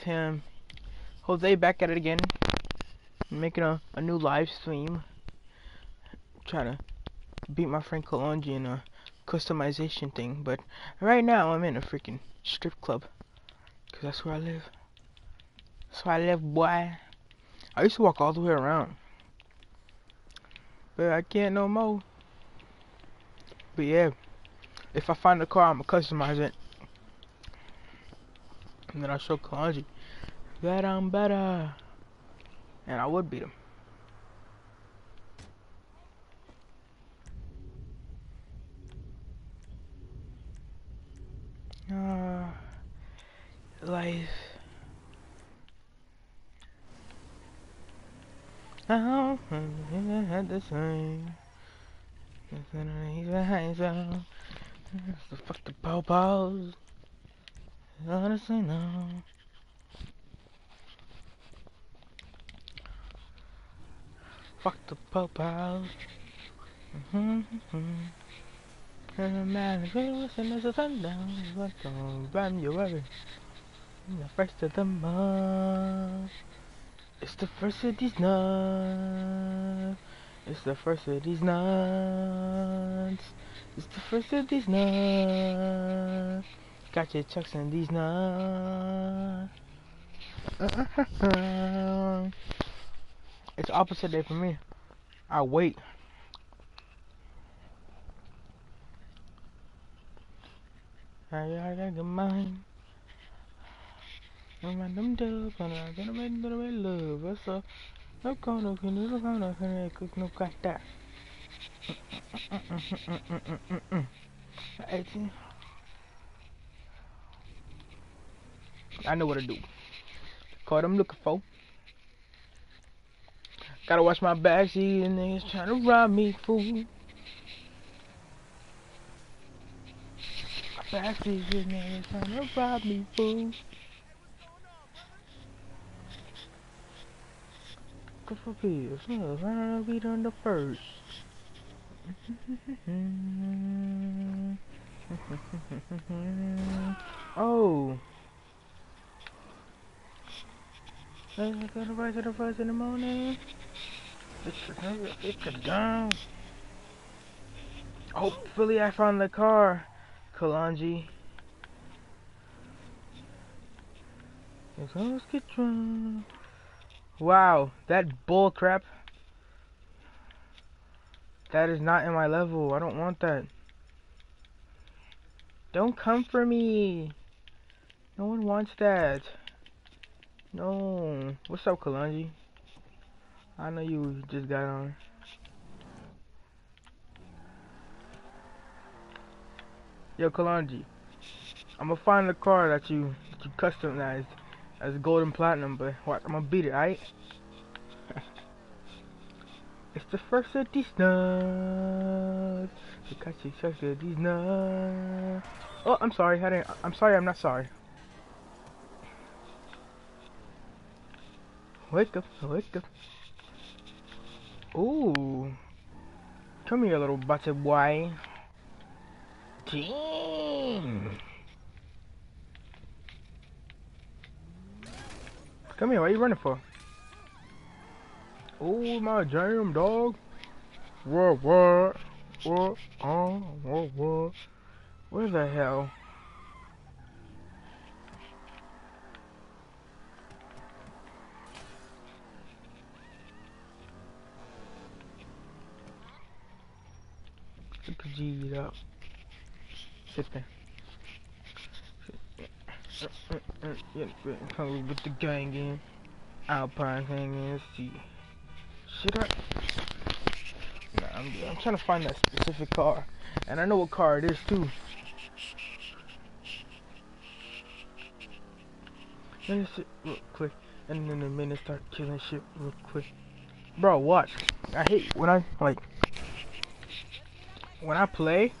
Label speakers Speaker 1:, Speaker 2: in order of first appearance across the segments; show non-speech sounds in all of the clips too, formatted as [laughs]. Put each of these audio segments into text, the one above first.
Speaker 1: Tim. Jose back at it again. Making a, a new live stream. Trying to beat my friend Kalonji in a customization thing. But right now I'm in a freaking strip club. Cause that's where I live. That's where I live, boy. I used to walk all the way around. But I can't no more. But yeah. If I find a car, I'm gonna customize it. And then I'll show Kalonji that I'm better. And I would beat him. Uh, life. I had the same. He's behind so. Fuck the po-pos. Honestly, no. Fuck the po-pos. Mm-hmm, mm-hmm. And the man is listen as the sundown. What don't rhyme you worry. The first of the month. It's the first of these nuts. It's the first of these nuts. It's the first of these nuts. Got your chucks in these nuts. it's opposite day for me. I wait. I got a mine. I'm at them dubs, and I'm gonna make them make love. What's up? No corner, can you look on a cook no got that? Eighteen. I know what to do. Caught I'm looking for. Gotta watch my backseat and niggas trying to rob me, fool. Backseat and niggas trying to rob me, fool. Good for pills. Look, I'll be on the first. [laughs] oh. Let's go to rise to first in the morning. It's, it's a down. Hopefully I found the car, Kalonji. Let's get drunk. Wow, that bull crap. That is not in my level. I don't want that. Don't come for me. No one wants that. No. What's up, Kalonji? I know you just got on. Yo, Kalonji. I'm gonna find the car that you that you customized as golden platinum, but what? I'm gonna beat it, alright? [laughs] it's the first of these nuts. Because you first of these nuts. Oh, I'm sorry. I didn't. I'm sorry. I'm not sorry. Wake up! Wake up! Ooh. Come here, little butter boy. Team. Come here, what are you running for? Oh my jam, dog. What, what? What? Oh, what, what? Uh, Where the hell? Look at G up. Sit there. Come with the gang in. Alpine thing is see. Should I? Nah, I'm, I'm trying to find that specific car, and I know what car it is too. Let me sit real quick, and then the minute start killing shit real quick. Bro, watch. I hate when I like when I play.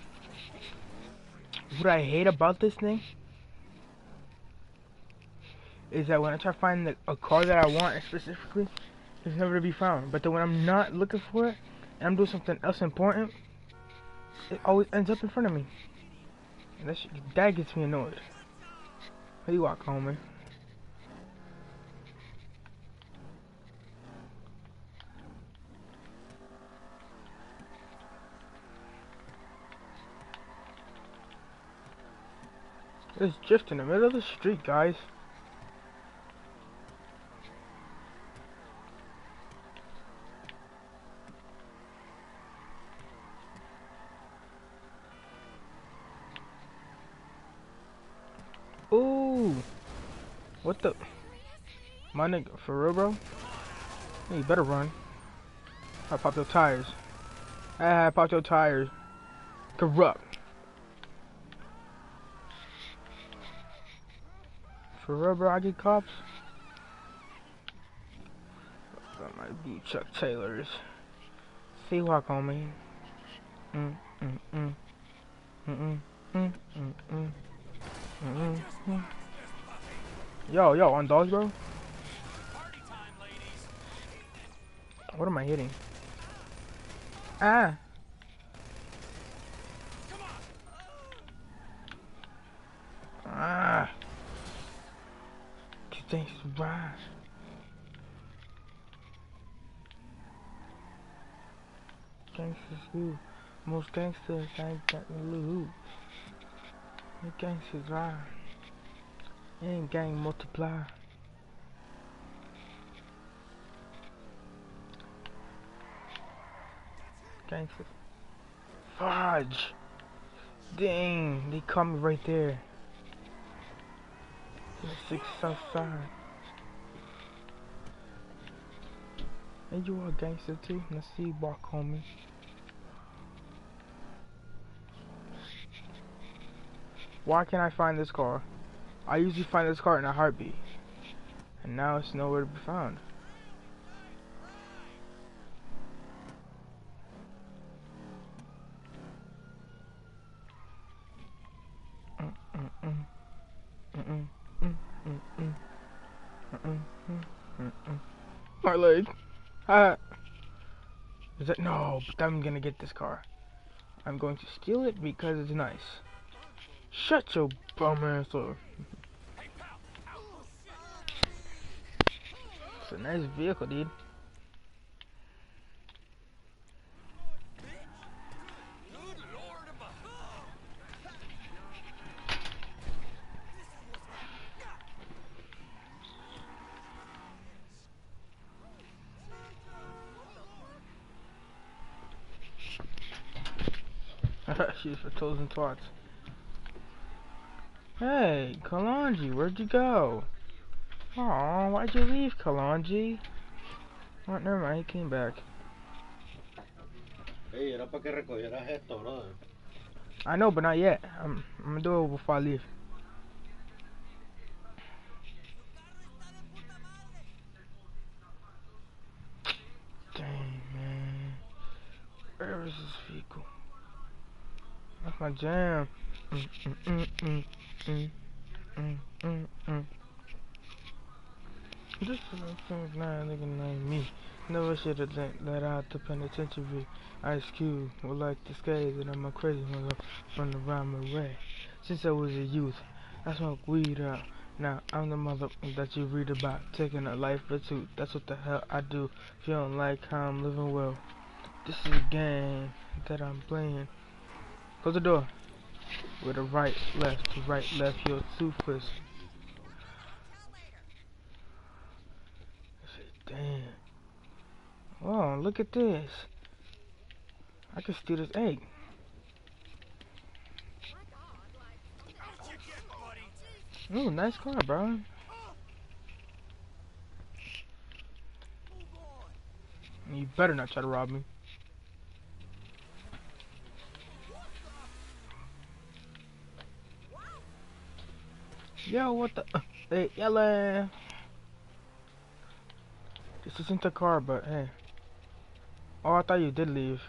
Speaker 1: What I hate about this thing is that when I try to find the, a car that I want specifically, it's never to be found. But then when I'm not looking for it, and I'm doing something else important, it always ends up in front of me. And that, that gets me annoyed. How you walk home, man? It's just in the middle of the street, guys. Ooh. What the? My nigga, for real, bro? Hey, you better run. I popped your tires. I popped your tires. Corrupt. For I get cops. Got my boot Chuck Taylors. See walk on me. Mm, mm, mm. Mm, mm, mm, mm, mm. Mm -hmm. Yo, yo, on dogs, bro. What am I hitting? Ah. Thanks, right. Gangsters who? Most gangsters ain't got no loot. The gangsters lie. And gang multiply. Gangsters. Fudge! Dang, they caught me right there. Six outside. And you are a gangster too? Let's see, walk on me. Why can't I find this car? I usually find this car in a heartbeat. And now it's nowhere to be found. My leg. Ah. Is that no? But I'm gonna get this car. I'm going to steal it because it's nice. Shut your bum ass up. It's a nice vehicle, dude. She's for toes and twats. Hey, Kalonji, where'd you go? Aw, why'd you leave, Kalonji? Oh, never mind, he came back.
Speaker 2: Hey, era para que recogieras esto, brother.
Speaker 1: I know, but not yet. I'm, I'm gonna do it before I leave. Dang, man. Where is this vehicle? That's my jam. Mm, mm, mm, mm. Mm, mm, mm, mm. This is a not nigga named me. Never should have let out the penitentiary. Ice Cube would like to skate and I'm a crazy mother from the rhyme array. Since I was a youth, I smoked weed out. Now I'm the mother that you read about, taking a life pursuit. That's what the hell I do. Feeling like I'm living well. This is a game that I'm playing. Close the door. With a right, left, to right, left, your toothless. Damn. Oh, look at this. I can steal this egg. Ooh, nice car, bro. You better not try to rob me. Yo, what the? Uh, hey, yellow. This isn't the car, but hey. Oh, I thought you did leave.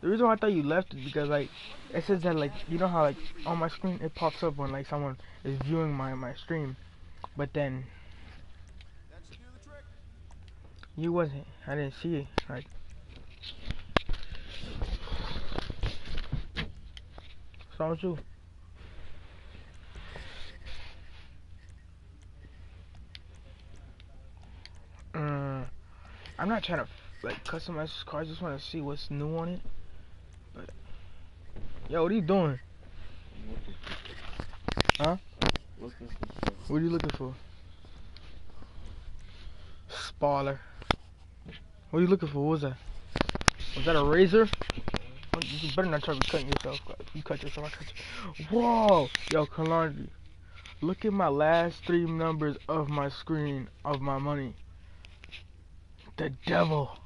Speaker 1: The reason why I thought you left is because like it says that like you know how like on my screen it pops up when like someone is viewing my my stream, but then you wasn't. I didn't see it. Like. What's you? I'm not trying to like customize this car. I just want to see what's new on it. But yo, what are you doing? Huh? What are you looking for? Spoiler. What are you looking for? What was that? Was that a razor? You better not try to cutting yourself. You cut yourself, I cut you. Whoa! Yo, Kalonji. Look at my last three numbers of my screen of my money. The devil.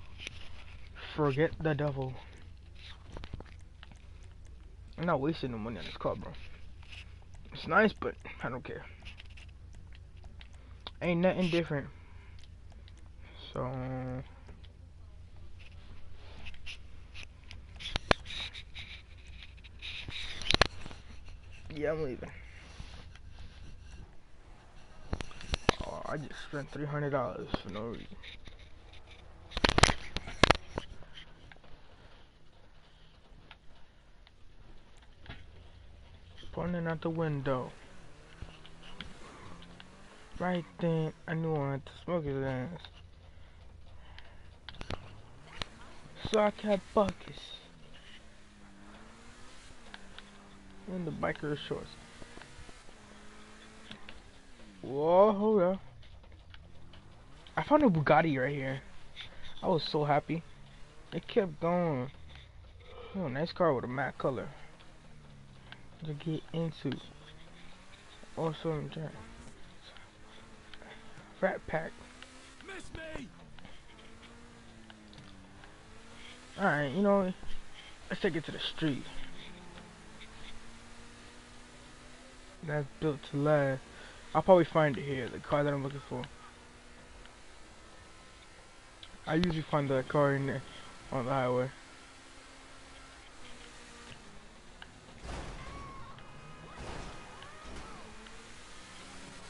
Speaker 1: Forget the devil. I'm not wasting no money on this car, bro. It's nice, but I don't care. Ain't nothing different. So Yeah, I'm leaving. Oh, I just spent three hundred dollars for no reason. Pointing out the window. Right then, I knew I had to smoke his ass. So I kept buckets. And the biker shorts. Whoa, hold up. I found a Bugatti right here. I was so happy. It kept going. Oh, nice car with a matte color. To get into. Also, I'm trying. Rat pack.
Speaker 3: Miss me!
Speaker 1: Alright, you know, let's take it to the street. That's built to last. I'll probably find it here, the car that I'm looking for. I usually find that car in there on the highway.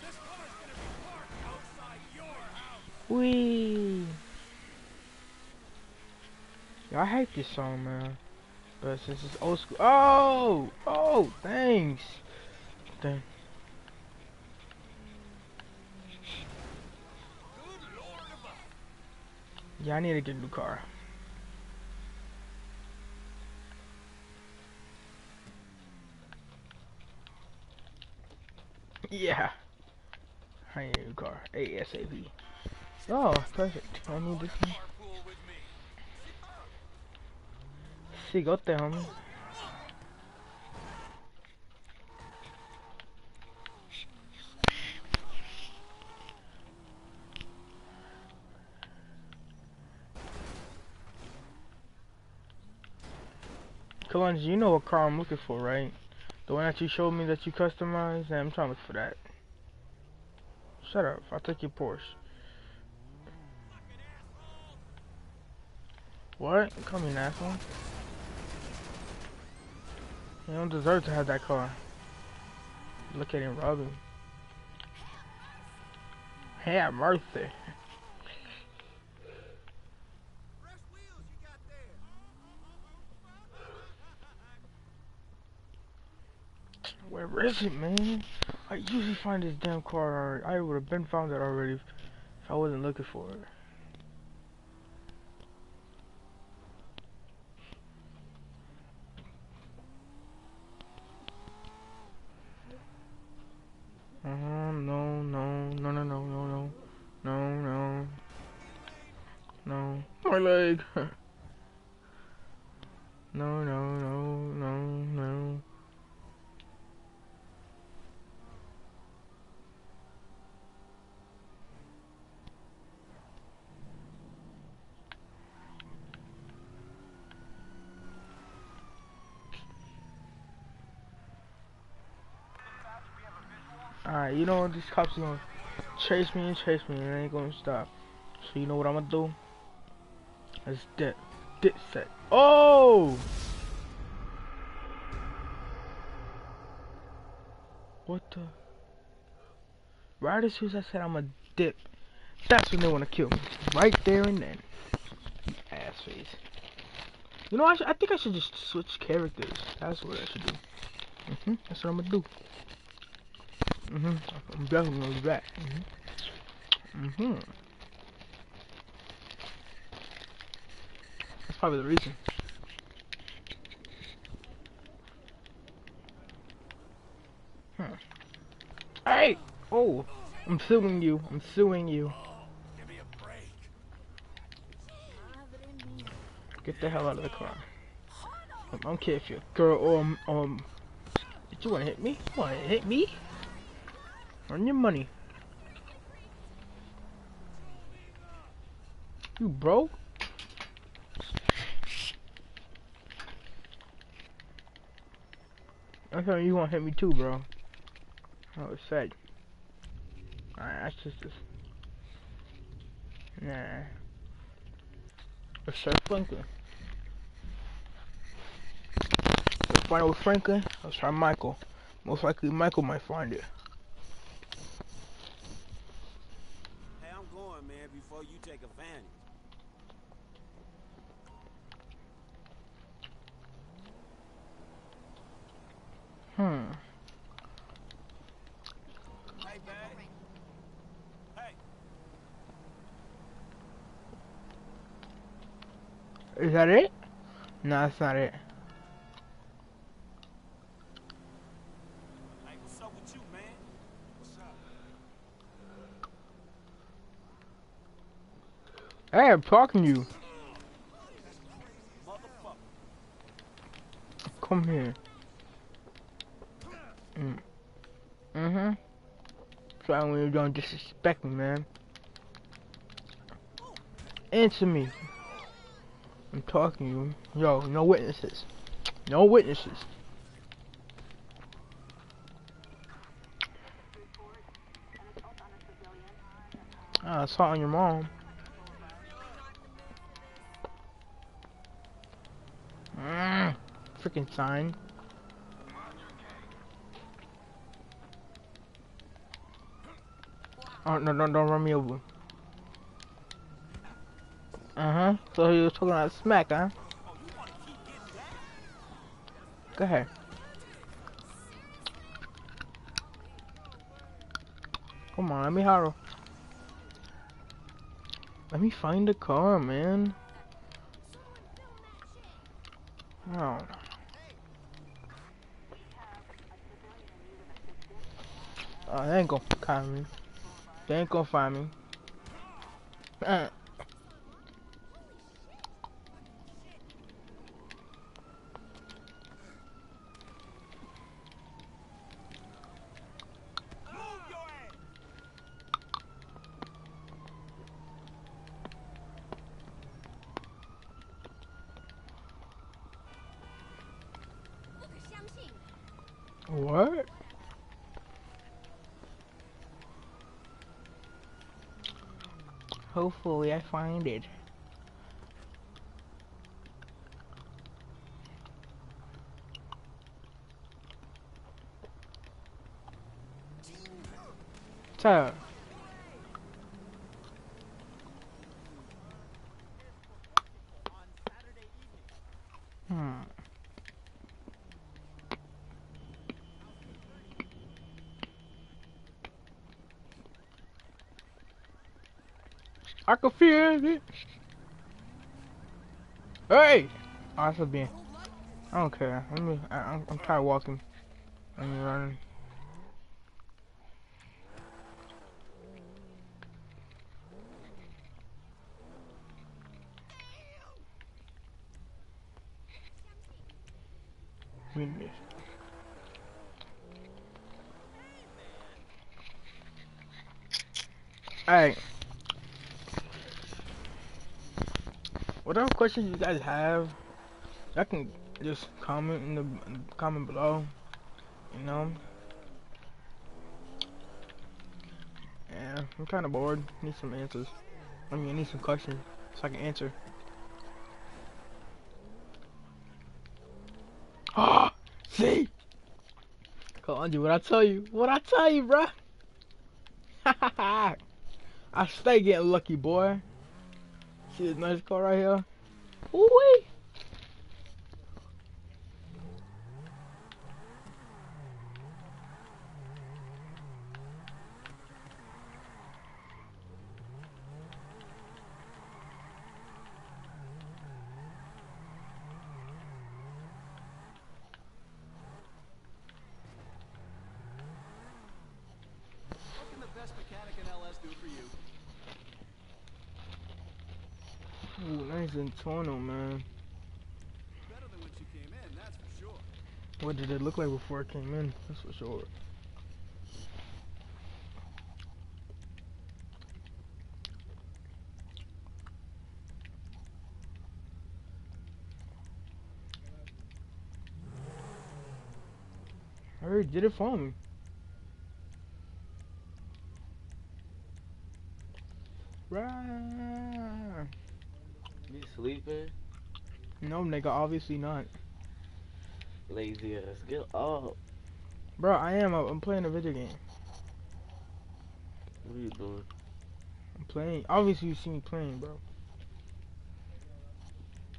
Speaker 3: This car's gonna be parked outside your house!
Speaker 1: Wee. This song, man. But since it's old school, oh, oh, thanks.
Speaker 3: Above!
Speaker 1: Yeah, I need to get a new car. Yeah. I need a new car. ASAP. Oh, perfect. I need this one.
Speaker 3: Carpool with me.
Speaker 1: Sigote, homie. Kalonji, you know what car I'm looking for, right? The one that you showed me that you customized? I'm trying to look for that. Shut up. I'll take your Porsche. What? Call me an asshole. You don't deserve to have that car. Look at him robbing. Have mercy. Where is it, man? I usually find this damn car. already. I would have been found it already if I wasn't looking for it. These cops are gonna chase me and chase me and they ain't gonna stop. So you know what I'm gonna do? Let's dip. Dip set. Oh! What the? Right as soon as I said I'm a dip, that's when they wanna kill me. Right there and then. Ass face. You know, I, I think I should just switch characters. That's what I should do. hmm That's what I'm gonna do. Hmm I'm definitely gonna do that. hmm hmm That's probably the reason. Hey! Oh, I'm suing you. I'm suing you.
Speaker 3: Give me a break.
Speaker 1: Get the hell out of the car. I don't care if you're a girl or um. Did you want to hit me? You want to hit me? Earn your money. You broke? I thought you to hit me too, bro. I was sad. Alright, that's just this. Nah. Let's start Franklin. Let's find it with Franklin. Let's try Michael. Most likely Michael might find it.
Speaker 4: Hey, I'm going, man, before you take advantage.
Speaker 1: Hmm.
Speaker 4: Hey. Hey,
Speaker 1: Is that it? No, that's not it.
Speaker 4: hey, what's up with you, man? What's up?
Speaker 1: Hey, I'm talking to you. Come here. Mm. Mm-hmm. Try when you don't disrespect me, man. Answer me. I'm talking to you. Yo, no witnesses. No witnesses. Ah, assault on your mom. Freaking sign. Oh, no, no, don't run me over. Uh-huh. So he was talking about smack, huh? Go ahead. Come on, let me hurry. Let me find the car, man. Oh. Oh, they ain't gonna find me. They ain't gonna find me. Uh.
Speaker 4: Move your ass.
Speaker 1: What? Hopefully I find it. So. Hmm. I can feel it. Hey! Oh, that's a being. I don't care. Let me. I, I'm tired of walking. I'm running. Goodness. Alright. Whatever questions you guys have, y'all can just comment in the comment below. You know. Yeah, I'm kind of bored. Need some answers. I mean, I need some questions so I can answer. Ah, [gasps] see. Come on, dude. What I tell you? What I tell you, bruh? [laughs] I stay getting lucky, boy. See this nice car right here? Ooh best
Speaker 3: mechanic in LS do for you?
Speaker 1: Nice in Toronto, man.
Speaker 3: In, sure.
Speaker 1: What did it look like before I came in? That's for sure. I already did it for me. Right.
Speaker 5: You sleeping?
Speaker 1: No, nigga, obviously not.
Speaker 5: Lazy ass. Get up.
Speaker 1: Bro, I am. I'm playing a video game.
Speaker 5: What are you doing?
Speaker 1: I'm playing. Obviously, you see me playing, bro.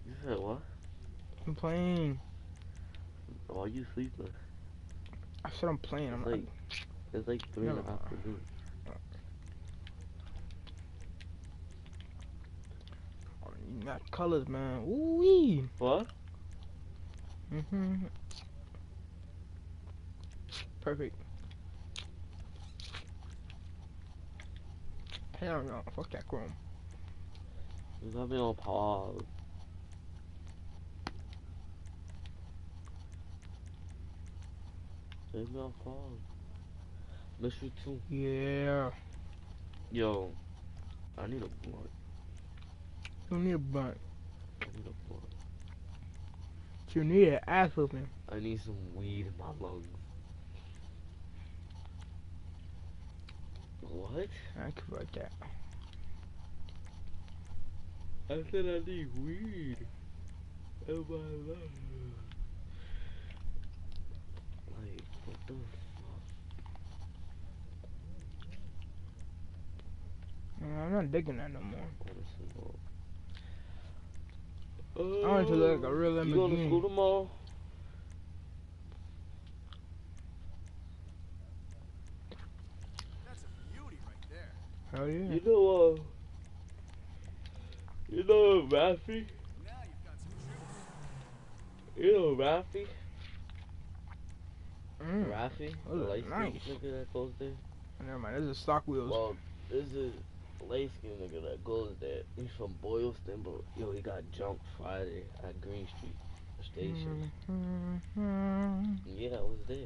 Speaker 5: You said what?
Speaker 1: I'm playing.
Speaker 5: Why you sleeping?
Speaker 1: I said I'm playing. I'm
Speaker 5: It's like it's like three in the
Speaker 1: No.
Speaker 5: afternoon.
Speaker 1: You got colors, man. Ooh wee.
Speaker 5: What?
Speaker 1: Mhm. Perfect. Hell no. Fuck that chrome.
Speaker 5: Got me on pause. Leave me on pause. Miss you too.
Speaker 1: Yeah.
Speaker 5: Yo, I need a blunt.
Speaker 1: You need a bunt.
Speaker 5: I need a blunt.
Speaker 1: You need an ass whooping.
Speaker 5: I need some weed in my lungs. What?
Speaker 1: I could like that.
Speaker 5: I said I need weed in my lungs. Like, what the fuck?
Speaker 1: I'm not digging that no more.
Speaker 5: Honestly, bro.
Speaker 1: I want to look like a real
Speaker 5: You going to school tomorrow?
Speaker 3: That's a beauty right there.
Speaker 1: Hell yeah.
Speaker 5: You know, uh, you know Rafi?
Speaker 3: Now you've got some juice.
Speaker 5: You know Rafi?
Speaker 1: Mm.
Speaker 5: Rafi? The
Speaker 1: Those are
Speaker 5: light
Speaker 1: nice.
Speaker 5: that goes there?
Speaker 1: Never mind. This is stock wheels.
Speaker 5: Well, this is a light skinned nigga that goes there. He's from Boylston, but yo, he got jumped Friday at Green Street Station.
Speaker 1: Mm-hmm.
Speaker 5: Yeah, I was there.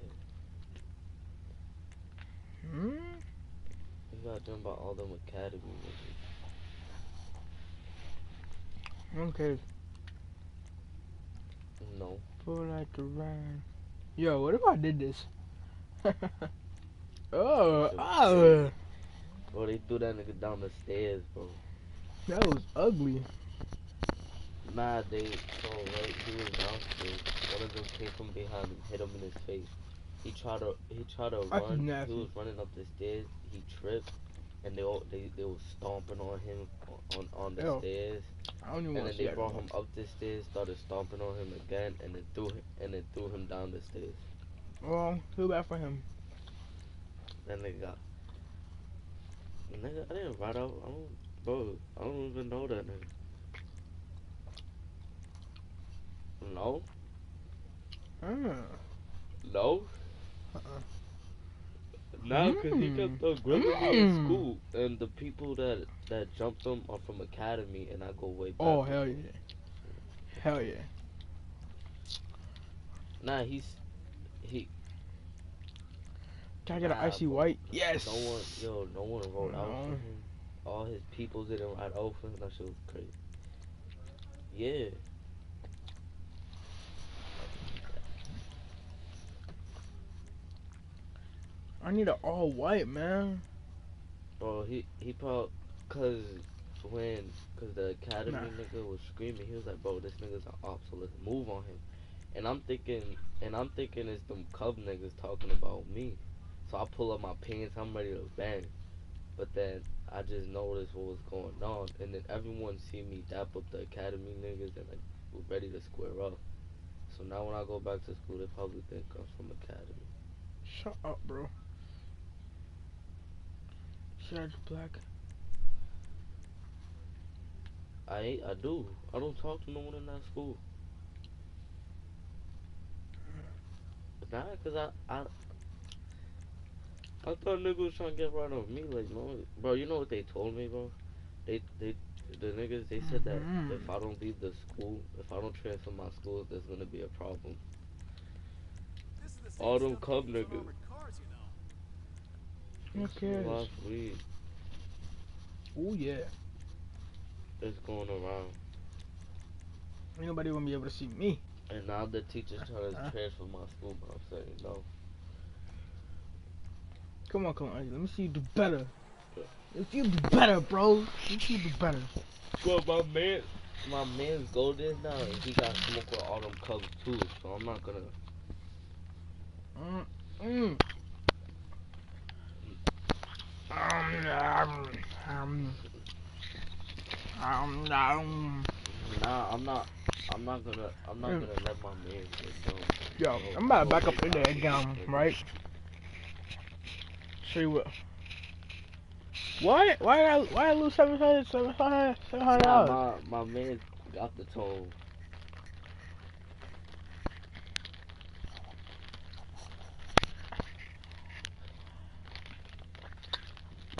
Speaker 1: Mm.
Speaker 5: He got jumped by all them academy niggas.
Speaker 1: Okay.
Speaker 5: No.
Speaker 1: Pull out the rain. Yo, what if I did this? [laughs] oh, oh,
Speaker 5: Bro, they threw that nigga down the stairs, bro.
Speaker 1: that was ugly.
Speaker 5: Nah, they so right, he was downstairs. One of them came from behind and hit him in his face. He tried to he tried to
Speaker 1: That's
Speaker 5: run. He was running up the stairs. He tripped, and they all they they was stomping on him on on the
Speaker 1: Ew.
Speaker 5: stairs.
Speaker 1: I don't even
Speaker 5: And then they brought him up the stairs, started stomping on him again, and then threw him, and then threw him down the stairs.
Speaker 1: Well, too bad for him.
Speaker 5: Then they got. Nigga, I didn't write out. I don't, bro. I don't even know that nigga. No,
Speaker 1: Mm.
Speaker 5: no.
Speaker 1: Uh-uh.
Speaker 5: Nah, cause he
Speaker 1: Mm.
Speaker 5: kept on grilling me in
Speaker 1: Mm.
Speaker 5: school, and the people that that jumped him are from academy, and I go way back.
Speaker 1: Oh hell yeah. Hell yeah.
Speaker 5: Nah, he's he.
Speaker 1: Can I get an
Speaker 5: Nah,
Speaker 1: icy white? Yes.
Speaker 5: No one, yo, no one wrote out for him. All his people didn't write out for him. That shit was crazy. Yeah.
Speaker 1: I need an all white man.
Speaker 5: Bro, he he probably cause when cause the academy
Speaker 1: Nah.
Speaker 5: nigga was screaming, he was like, "Bro, this nigga's an op, so let's move on him." And I'm thinking, and I'm thinking it's them Cub niggas talking about me. So I pull up my pants, I'm ready to bang. But then I just noticed what was going on, and then everyone see me dap up the academy niggas and like we're ready to square up. So now when I go back to school, they probably think I'm from academy.
Speaker 1: Shut up, bro. Shut black.
Speaker 5: I ain't, I do. I don't talk to no one in that school. Mm. Nah, cause I, I, I thought niggas was trying to get right on me. Like, no, bro. You know what they told me, bro? They, they, the niggas. They said that
Speaker 1: Mhm.
Speaker 5: if I don't leave the school, if I don't transfer my school, there's gonna be a problem.
Speaker 4: This is the same
Speaker 5: All them
Speaker 4: stuff
Speaker 5: Cub
Speaker 4: they use for
Speaker 5: niggas.
Speaker 4: cars, you know.
Speaker 1: Who cares?
Speaker 5: Last week,
Speaker 1: Oh yeah.
Speaker 5: it's going around,
Speaker 1: Ain't nobody gonna be able to see me.
Speaker 5: and now the teachers trying to
Speaker 1: Uh-huh.
Speaker 5: transfer my school, but I'm saying no.
Speaker 1: Come on, come on. Let me see you do better. If you do better, bro. See you do better.
Speaker 5: Well, my man, my man's go there now, and he got smoke with all them Cubs too. So I'm not gonna.
Speaker 1: Mm. Mm. Um, um, um, um, um.
Speaker 5: Nah, I'm not. I'm not gonna. I'm not
Speaker 1: Mm.
Speaker 5: gonna let my man get dumb.
Speaker 1: Yo, I'm about to back up in there again, right? Show you what. Why? Why? I, why I lose seven hundred, seven hundred, seven hundred dollars?
Speaker 5: Nah, my my man got the tone.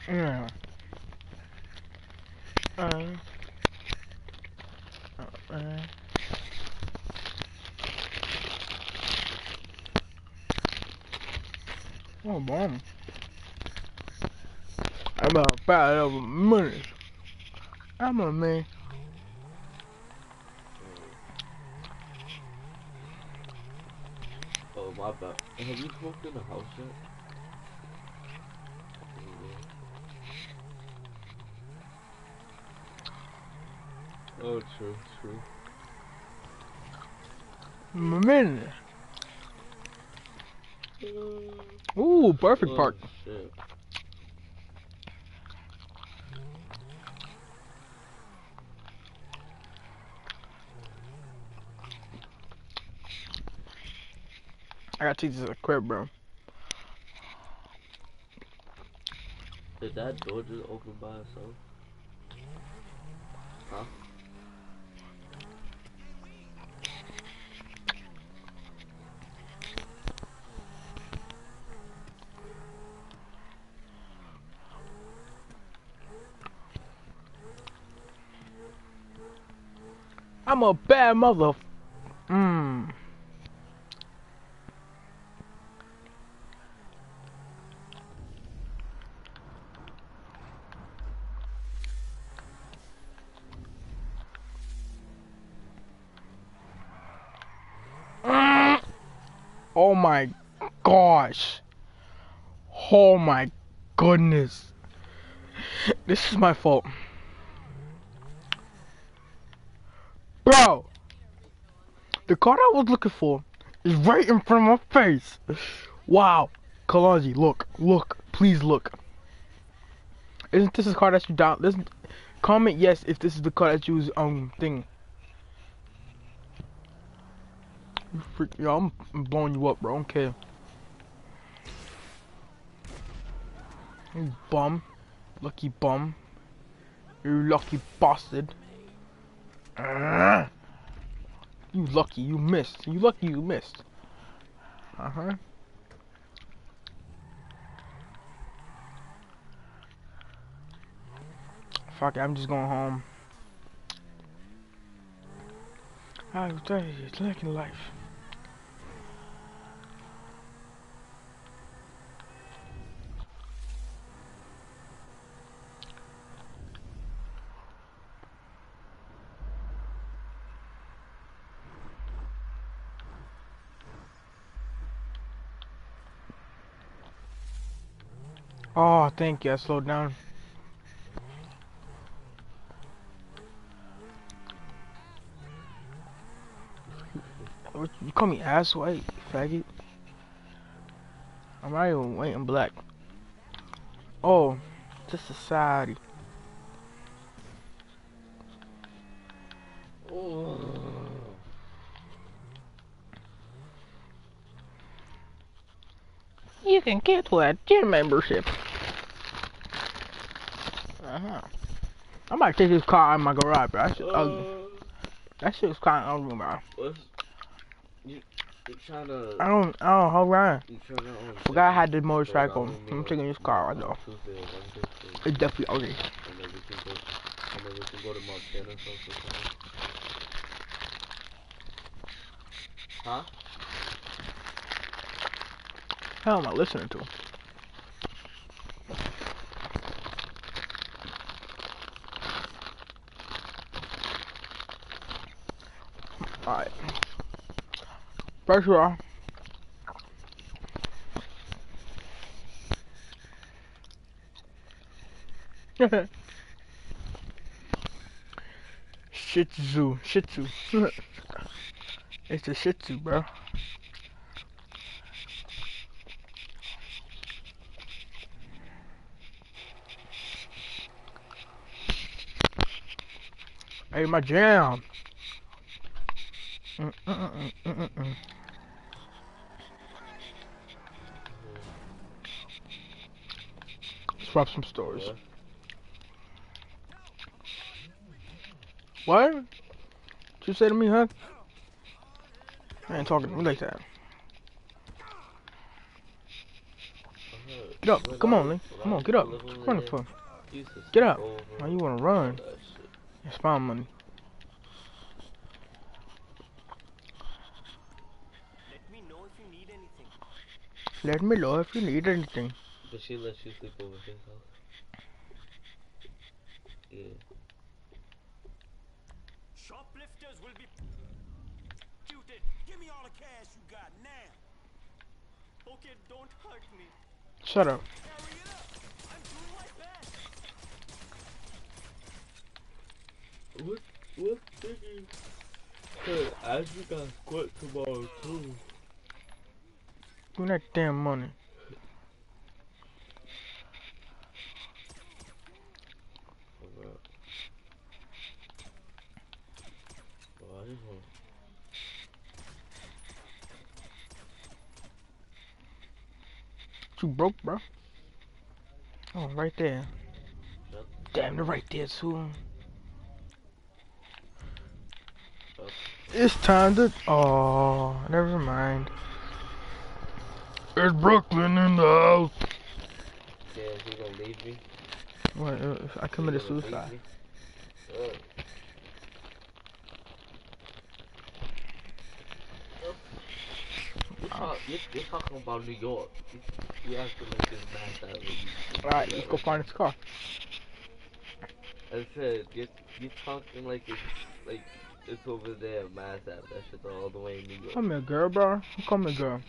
Speaker 1: Yeah. Uh. Uh. uh. Oh, bomb. I'm about five over money. I'm a man.
Speaker 5: Oh my bad. Have you smoked in the house yet? Mm-hmm. Oh, true, true.
Speaker 1: Man. Mm. Ooh, perfect
Speaker 5: oh,
Speaker 1: park.
Speaker 5: Shit.
Speaker 1: I got teachers a crib, bro.
Speaker 5: Did that door just open by itself? Huh?
Speaker 1: I'm a bad mother. Mmm. Oh my gosh. Oh my goodness. This is my fault. Bro, the card I was looking for is right in front of my face. Wow. Kalonji, look, look, please look. Isn't this the card that you down? Listen, comment yes if this is the card that you was um thing. Freak, yo, I'm blowing you up, bro. I don't care. You bum, lucky bum. You lucky bastard. You lucky you missed. You lucky you missed. Uh huh. Fuck it, I'm just going home. I was in life. Oh, thank you. I slowed down. You call me ass white, faggot? I'm not even white and black. Oh, just society. Can cancel that gym membership. Uh huh. I might take this car out of my garage, bro. That shit ugly.
Speaker 5: Uh,
Speaker 1: That shit was kind of ugly, bro.
Speaker 5: what's, you, You trying to.
Speaker 1: I don't, I don't, hold on.
Speaker 5: You trying to. Um,
Speaker 1: Forgot I had this motorcycle.
Speaker 5: go down with me
Speaker 1: I'm taking this car right now.
Speaker 5: Tuesday or Wednesday, so-
Speaker 1: It's definitely okay.
Speaker 5: And then we can go. And then we can go to Montana or something. Huh?
Speaker 1: How am I listening to? Him Alright. First of all, [laughs] Shih Tzu, Shih Tzu. [laughs] it's a Shih Tzu, bro. My jam. Mm, mm, mm, mm. Swap some stores.
Speaker 5: Yeah.
Speaker 1: What? What you say to me, huh? I ain't talking to me like that. Get up. Come on, Lee. Come on, get up. What you running for? Get up. Why you wanna run? It's my money.
Speaker 4: Let me know if you need anything.
Speaker 1: Let me know if you need anything.
Speaker 5: But she lets you sleep over his house. Yeah.
Speaker 4: Shoplifters will be executed. Give me all the cash you got now. Okay, don't hurt me.
Speaker 1: Shut up.
Speaker 4: Hurry it up. I'm doing my best.
Speaker 5: What? What thinking? Cause Ashley got squat tomorrow too.
Speaker 1: Give me that damn money. You broke, bro. Oh, right there. Damn, they're right there too. It's time to. Oh, never mind. It's Brooklyn in the house.
Speaker 5: Yeah, he gonna leave me.
Speaker 1: What? uh, I
Speaker 5: He
Speaker 1: committed
Speaker 5: gonna leave
Speaker 1: suicide.
Speaker 5: me? Uh. You talk, you, you're talking about New York. You, you acting like this mass out of
Speaker 1: Alright, let's go find his car.
Speaker 5: I said, you you talking like it's like it's over there, Mass Ave. That shit's all the way in New York.
Speaker 1: Come here, girl, bro. Come here, girl.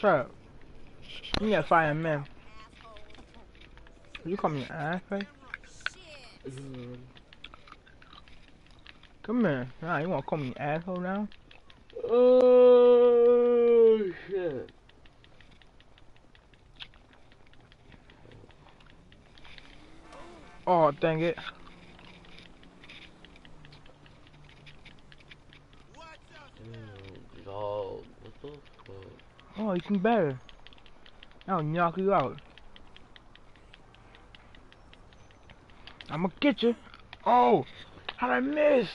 Speaker 1: Shut up. You need a man. You call me an ass, right?
Speaker 5: Mm,
Speaker 1: Come here. Nah, you wanna call me an asshole now?
Speaker 5: Oh shit!
Speaker 1: Oh, dang it.
Speaker 5: Mm, dog, what the fuck?
Speaker 1: Oh, you can better. I'll knock you out. I'ma get you. Oh, how'd I miss?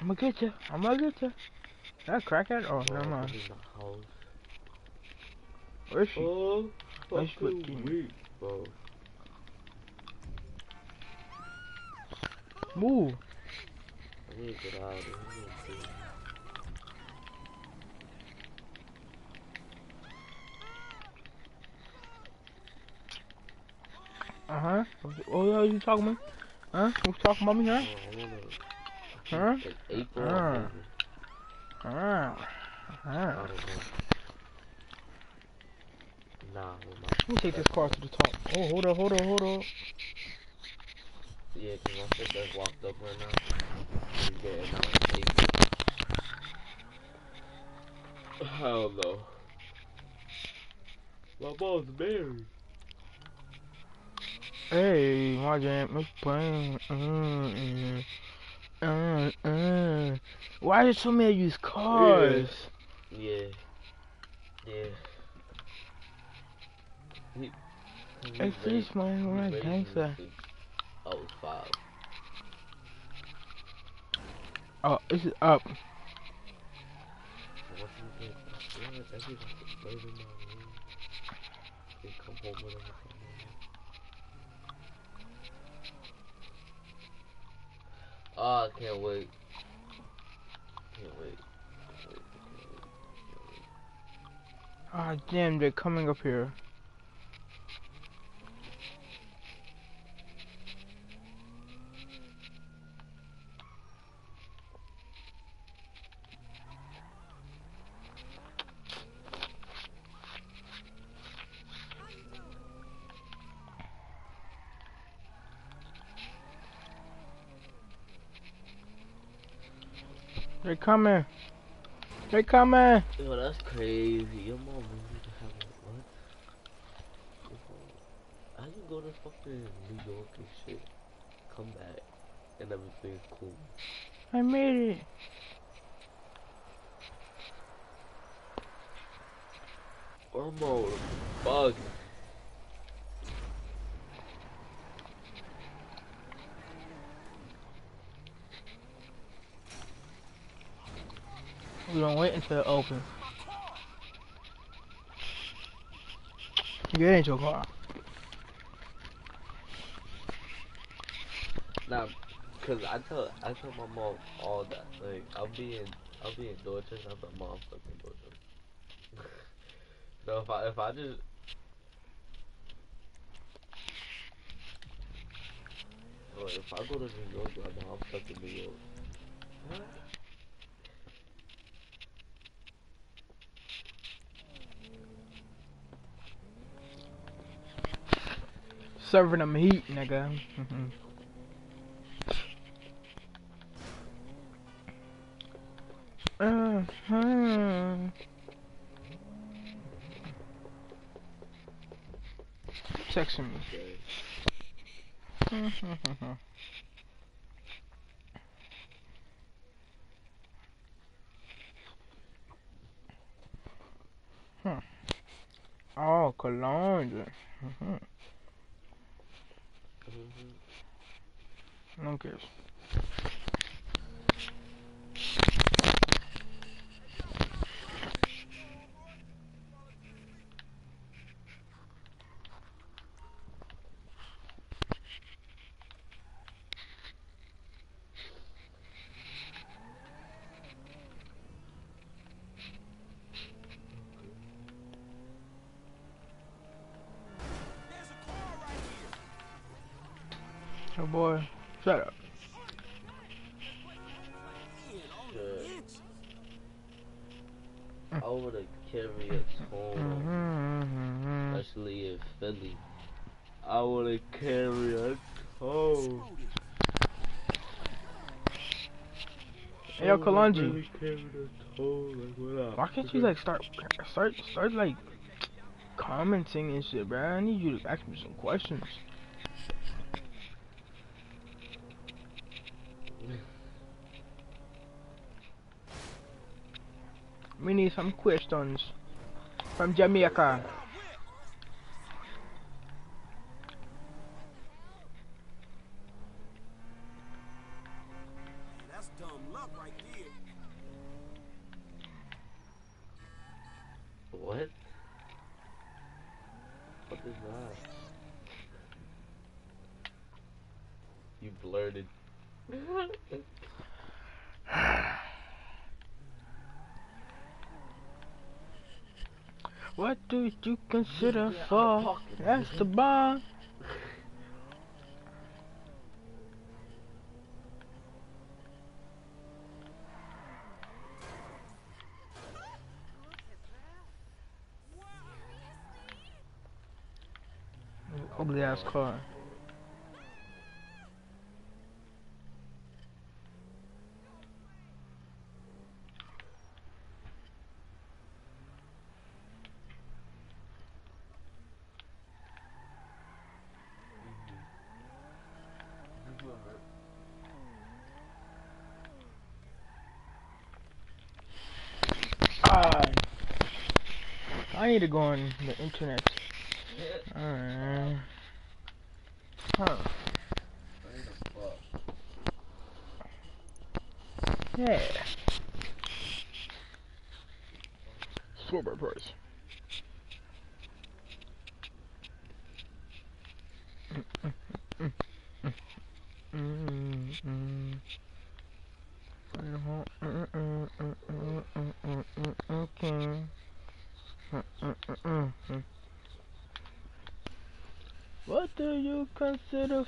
Speaker 1: I'ma get you. I'ma get you. That crackhead? Oh, never mind.
Speaker 5: house.
Speaker 1: Where's she?
Speaker 5: Oh, fucking
Speaker 1: fucking-
Speaker 5: weak, bro.
Speaker 1: Move.
Speaker 5: I need to get out of here. I need to-
Speaker 1: Uh huh. The hell you talking about? Huh? You talking about me, huh?
Speaker 5: Oh, I.
Speaker 1: Huh?
Speaker 5: I don't know. Nah, my
Speaker 1: Let me take this car to the top. Oh, hold on, hold on, hold on.
Speaker 5: Yeah, cause my that's locked up right now. In Hell no. My mom's married.
Speaker 1: Hey, my jam is playing. Mm, mm, mm, mm. Why is so many these cars?
Speaker 5: Yeah. Yeah. He
Speaker 1: Hey, fish, man, we're not
Speaker 5: raised me
Speaker 1: gangster.
Speaker 5: was five.
Speaker 1: Oh, this is up.
Speaker 5: Once you get yeah, everybody later in my room. They come home with them or something. Oh, I can't wait. Can't wait.
Speaker 1: Ah, damn, they're coming up here. They're coming. They're coming.
Speaker 5: Yo, that's crazy. Your mom really to have a what? How you go to fucking New York and shit, come back, and everything's cool?
Speaker 1: I made it.
Speaker 5: Ormo, fuck.
Speaker 1: We're gonna wait until it opens. Get into your car.
Speaker 5: Nah, cause I tell I tell my mom all that. Like I'll be in I'll be in Dorchester. I'm like, mom, fuck in Dorchester. [laughs] so if I if I just if I go to New York, like, mom, fuck in New York.
Speaker 1: Serving them heat, nigga. Mm-hmm. uh-huh. Texting me.
Speaker 5: Okay. [laughs] Hmm.
Speaker 1: oh, cologne. Mm-hmm.
Speaker 5: Mhm.
Speaker 1: Mhm. Boy, shut up.
Speaker 4: Man, on the
Speaker 5: Good.
Speaker 4: bench.
Speaker 5: I wanna carry a tone,
Speaker 1: Mhm.
Speaker 5: especially in Philly. I wanna carry a tone.
Speaker 1: Hey, yo, Kalonji.
Speaker 5: really carry the tone, like, what up?
Speaker 1: Why can't you like start, start, start like commenting and shit, bro? I need you to ask me some questions. We need some questions from Jamaica.
Speaker 4: That's dumb luck right there.
Speaker 5: What? What is that? You blurted.
Speaker 1: What you consider
Speaker 5: Yeah,
Speaker 1: for? That's the bond. Ugly ass car. I need to go on the internet. Uh, huh. Yeah. Sword price.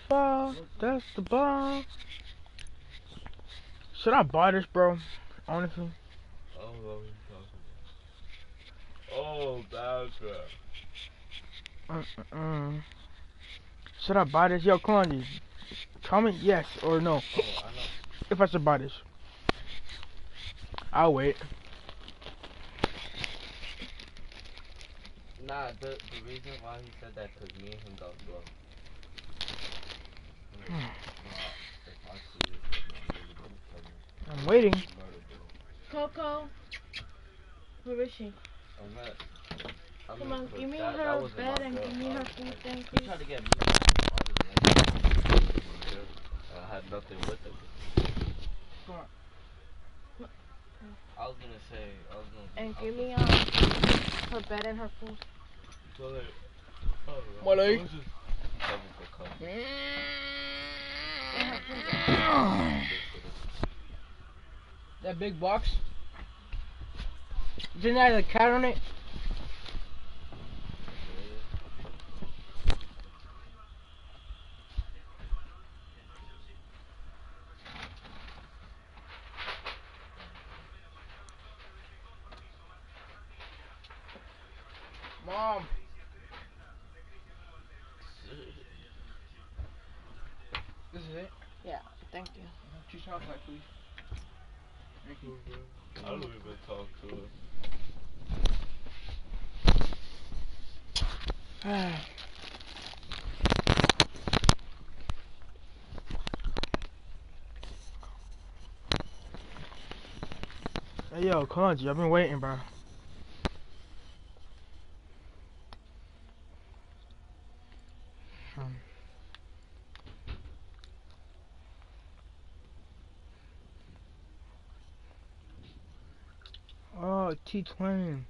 Speaker 1: Foul? That's the ball. Should I buy this, bro? Honestly.
Speaker 5: Don't. Oh, crap.
Speaker 1: Mm-mm. Should I buy this? Yo, Kalonji, comment yes or no
Speaker 5: Oh, I
Speaker 1: if I should buy this. I'll wait.
Speaker 5: Nah, the, the reason why he said that because me and him got blow.
Speaker 1: Hmm.
Speaker 5: I see it, I'm really gonna tell you.
Speaker 1: I'm waiting.
Speaker 6: Coco. Where is she?
Speaker 5: I'm not. I
Speaker 6: Come on, give me
Speaker 5: that,
Speaker 6: her
Speaker 5: that
Speaker 6: bed and give me her food
Speaker 5: I-
Speaker 6: thing,
Speaker 5: He
Speaker 6: please.
Speaker 5: tried to get me. I didn't like it. I had nothing with him.
Speaker 1: What?
Speaker 5: I was gonna say, I was gonna.
Speaker 6: And give me
Speaker 5: gonna-
Speaker 6: um her bed and her food.
Speaker 5: So, like,
Speaker 1: That big box? Didn't that have a cat on it? Mom. This is it?
Speaker 6: Yeah, thank you.
Speaker 1: Two chocolate, please. Thank you.
Speaker 5: I don't even talk to him.
Speaker 1: hey yo, Kalonji, I've been waiting, bro. Hmm. Oh, T20.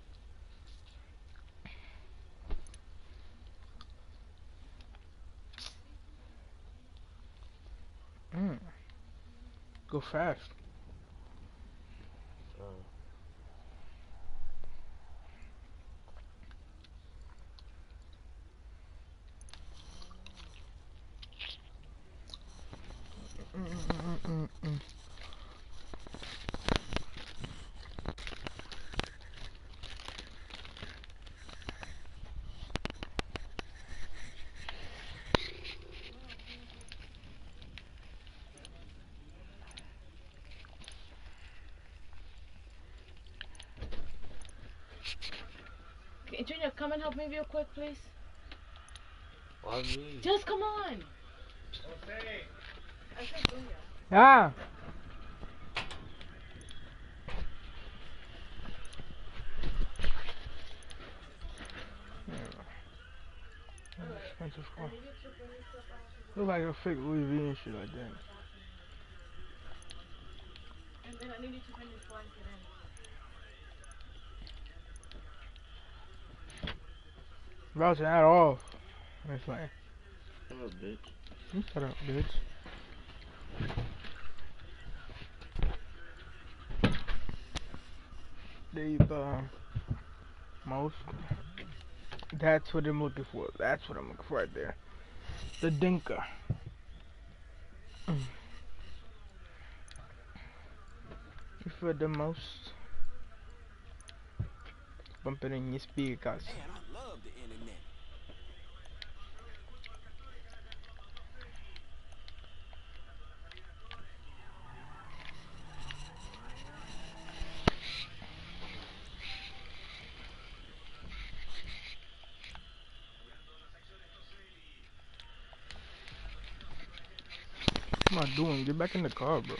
Speaker 1: Mm. Go fast.
Speaker 5: Uh,
Speaker 1: Mm-mm-mm-mm-mm.
Speaker 6: Okay, Junior, come and help me real quick, please.
Speaker 5: why me?
Speaker 6: Just come on. Okay. I said Junior.
Speaker 1: Ah. Expensive car. Look like a fake Louis V and shit like that.
Speaker 6: And then I need you to bring this blanket in.
Speaker 1: About to add off. It's like,
Speaker 5: Oh, bitch.
Speaker 1: you shut up, bitch. They, uh, most. That's what I'm looking for. That's what I'm looking for right there. The Dinka. [clears throat] You feel the most. Bumping in your speakers.
Speaker 4: Man, I love the internet.
Speaker 1: What am I doing? Get back in the car, bro.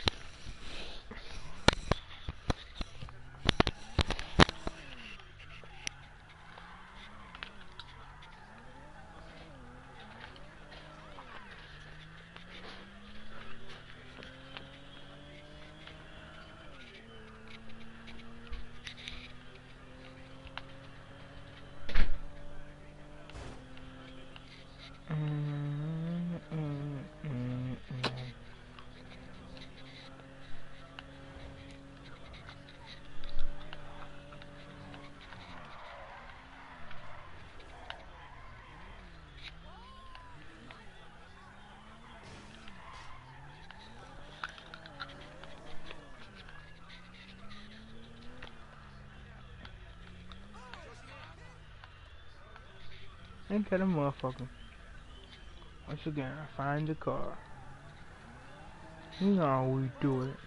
Speaker 1: Ain't that a motherfucker? Once again, I find the car. You know how we do it.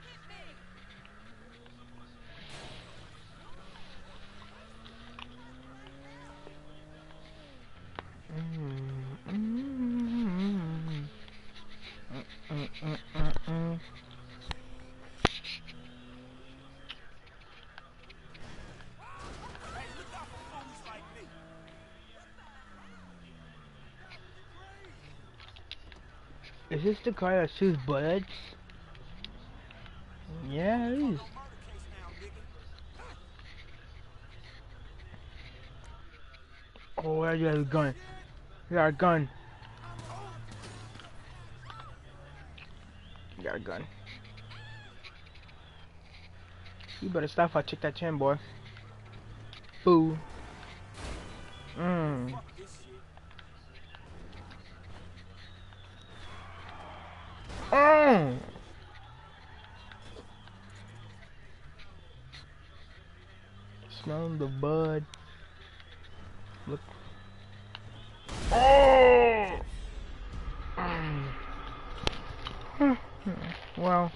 Speaker 1: Mm, mm, mm, mm, mm, mm, mm.
Speaker 4: Hey, look out for fools like me.
Speaker 1: Is this the car that shoots bullets? Yeah, it is.
Speaker 4: No murder case now, nigga.
Speaker 1: Oh, yeah, you got a gun. You got a gun. You got a gun. You better stop if I check that chin, boy. Boo. Mmm.
Speaker 4: Fuck this shit.
Speaker 1: Mmm. Smell the bud. Look. Oh. Mm. Well.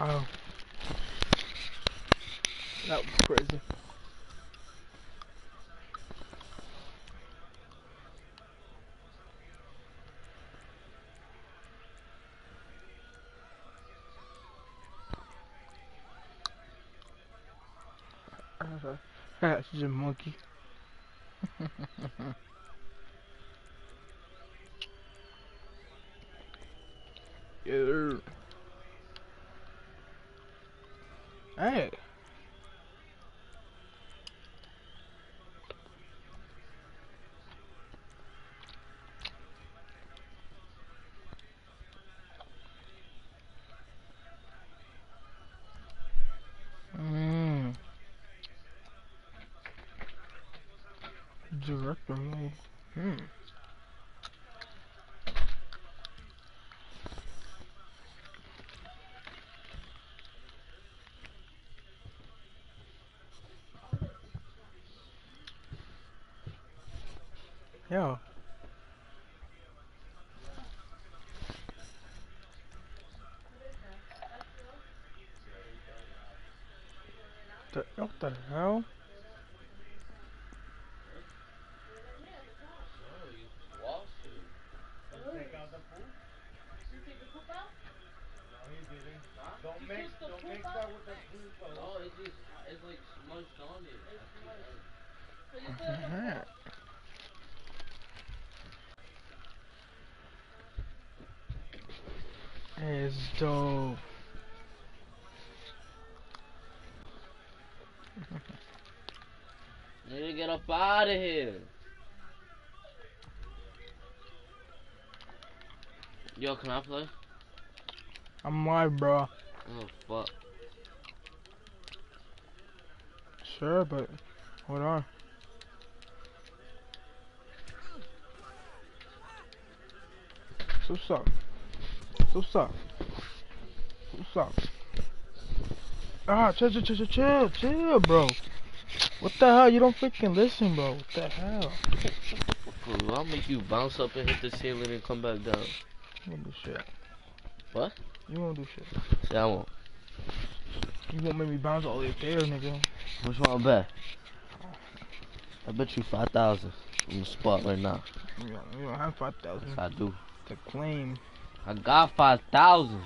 Speaker 1: Oh. That was crazy. That's just a monkey. yeah. Hey. Mm. Director. Hmm. Yo. The, what the hell?
Speaker 2: Don't mix, don't mix that with the food.
Speaker 5: Oh, it's just, it's like smushed on it.
Speaker 1: Mhm. It's dope.
Speaker 5: Nigga, get up out of here. Yo, can I play?
Speaker 1: I'm live, bro.
Speaker 5: Oh, fuck.
Speaker 1: Sure, but hold on. So up? So up? What's up? Ah, chill, chill, chill, chill, chill, bro. What the hell? You don't freaking listen, bro. What the hell?
Speaker 5: Fool, I'll make you bounce up and hit the ceiling and come back down.
Speaker 1: You won't do shit.
Speaker 5: What?
Speaker 1: You won't do shit.
Speaker 5: Say I won't.
Speaker 1: You won't make me bounce all the way up there, nigga.
Speaker 5: Which one I bet? I bet you 5,000 on the spot right now.
Speaker 1: You don't, you don't have 5,000
Speaker 5: I do.
Speaker 1: to claim.
Speaker 5: I got 5,000.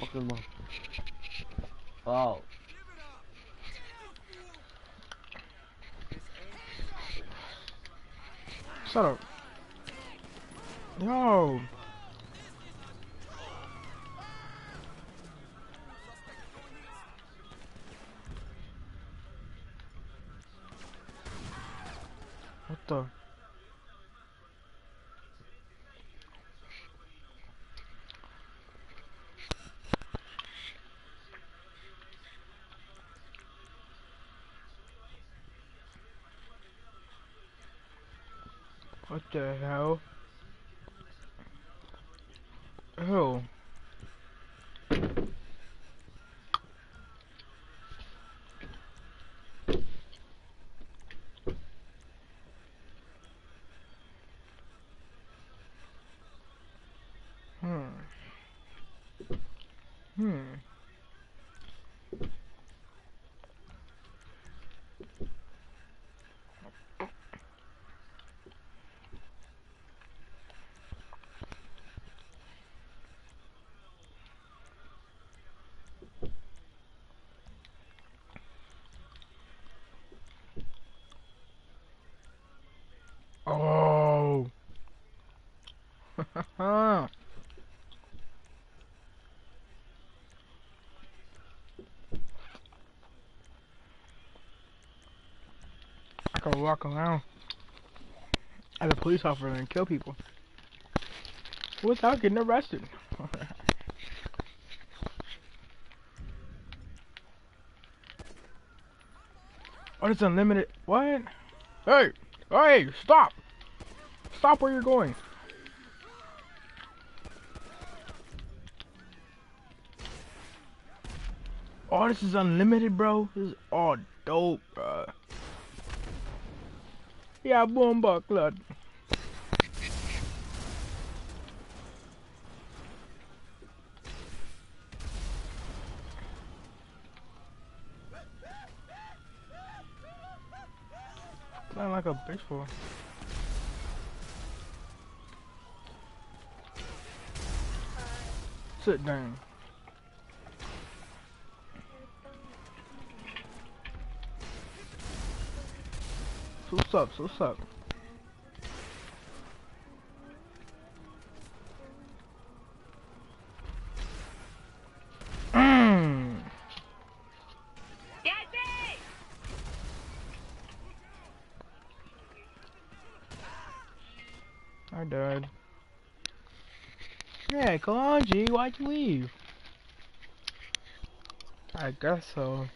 Speaker 5: Fucking mom. Oh.
Speaker 1: Shut up. Yo. What the? The hell? Oh. Hmm. Hmm. Oh. I can walk around as a police officer and kill people without getting arrested. [laughs] oh, it's unlimited. What? Hey, hey, stop! Stop where you're going. Oh, this is unlimited, bro. This is all dope, bro. Yeah, boom, buckler. Playing like a bitch for. Sit down. What's up? What's up? Mm. I died. Yeah, come on, G. Why'd you leave? I guess so.